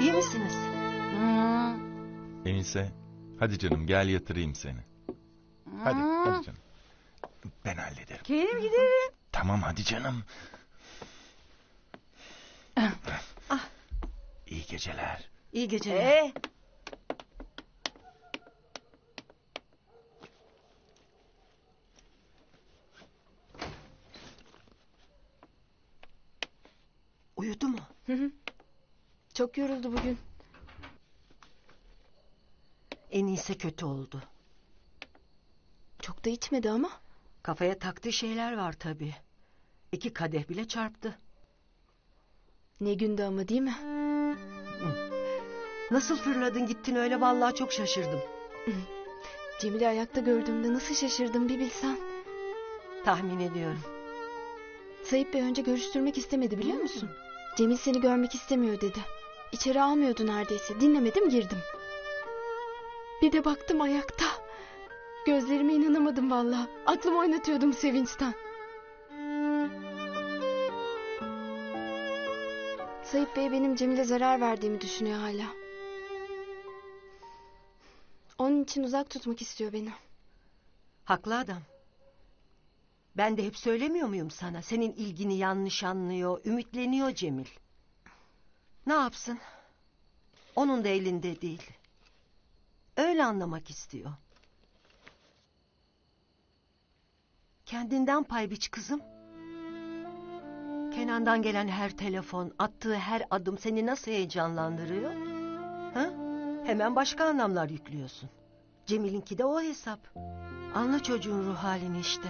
İyi misiniz? Hmm. Enise hadi canım gel yatırayım seni. Hadi hadi canım. Ben hallederim. Kerim gidelim. Tamam hadi canım. Ah. İyi geceler. İyi geceler. Ee, Uyudu mu? Hı hı. Çok yoruldu bugün. En iyisi kötü oldu. Çok da içmedi ama. Kafaya taktığı şeyler var tabii. İki kadeh bile çarptı. Ne gündü ama değil mi? Nasıl fırladın gittin öyle vallahi çok şaşırdım. Cemil'i ayakta gördüğümde nasıl şaşırdım bir bilsen. Tahmin ediyorum. Sayıp Bey önce görüştürmek istemedi biliyor musun? Cemil seni görmek istemiyor dedi. İçeri almıyordu neredeyse. Dinlemedim girdim. Bir de baktım ayakta. Gözlerime inanamadım vallahi. Aklımı oynatıyordum sevinçten. Sayıp Bey benim Cemil'e zarar verdiğimi düşünüyor hala. Onun için uzak tutmak istiyor beni. Haklı adam. Ben de hep söylemiyor muyum sana? Senin ilgini yanlış anlıyor, ümitleniyor Cemil. Ne yapsın? Onun da elinde değil. Öyle anlamak istiyor. Kendinden pay biç kızım. Kenan'dan gelen her telefon, attığı her adım seni nasıl heyecanlandırıyor? Ha? Hemen başka anlamlar yüklüyorsun. Cemil'inki de o hesap. Anla çocuğun ruh halini işte.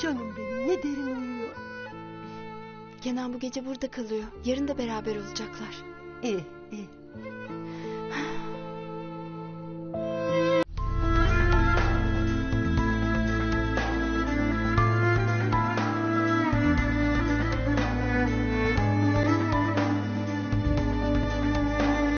Canım benim ne derin uyuyor. Kenan bu gece burada kalıyor. Yarın da beraber olacaklar. İyi iyi.